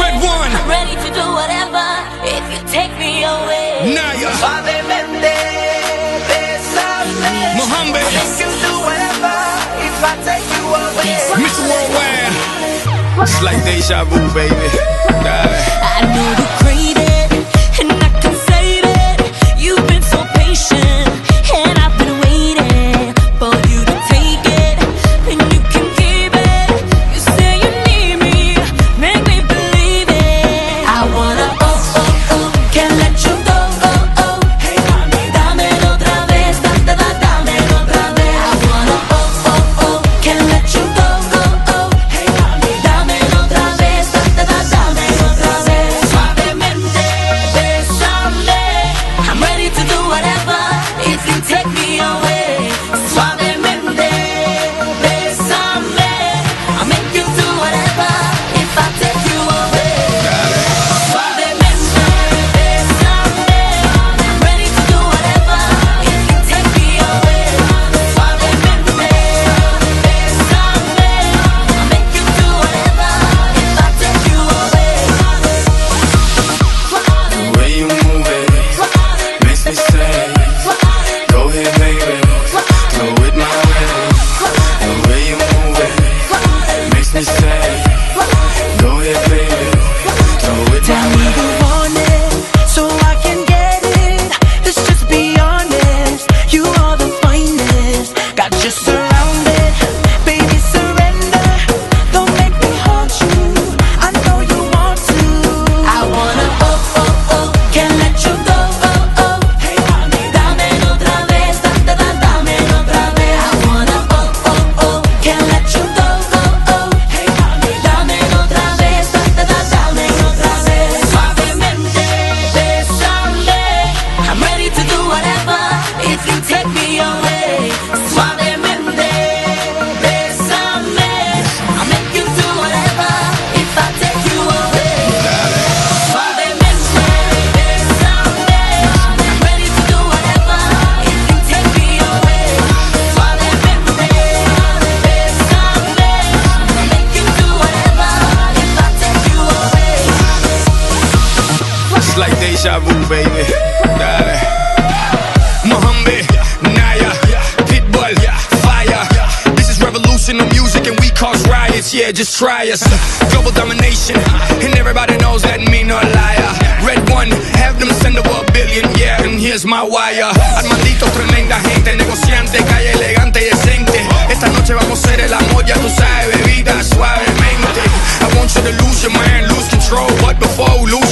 RedOne. Ready to do whatever if you take me away. Nayer. Suavemente, Mr. Worldwide. It's like deja vu, baby. I know the Like deja vu, baby. Dale. Mohombi, Nayer, Pitbull, Fire. This is revolutionary music and we cause riots. Yeah, just try us. Global domination, and everybody knows that me no liar. RedOne, have them send over a billion. Yeah, and here's my wire. Armandito, tremenda gente, negociante, calle elegante y decente. Esta noche vamos a ser el amor, ya tú sabes, bebida suavemente. I want you to lose your mind, lose control, but before lose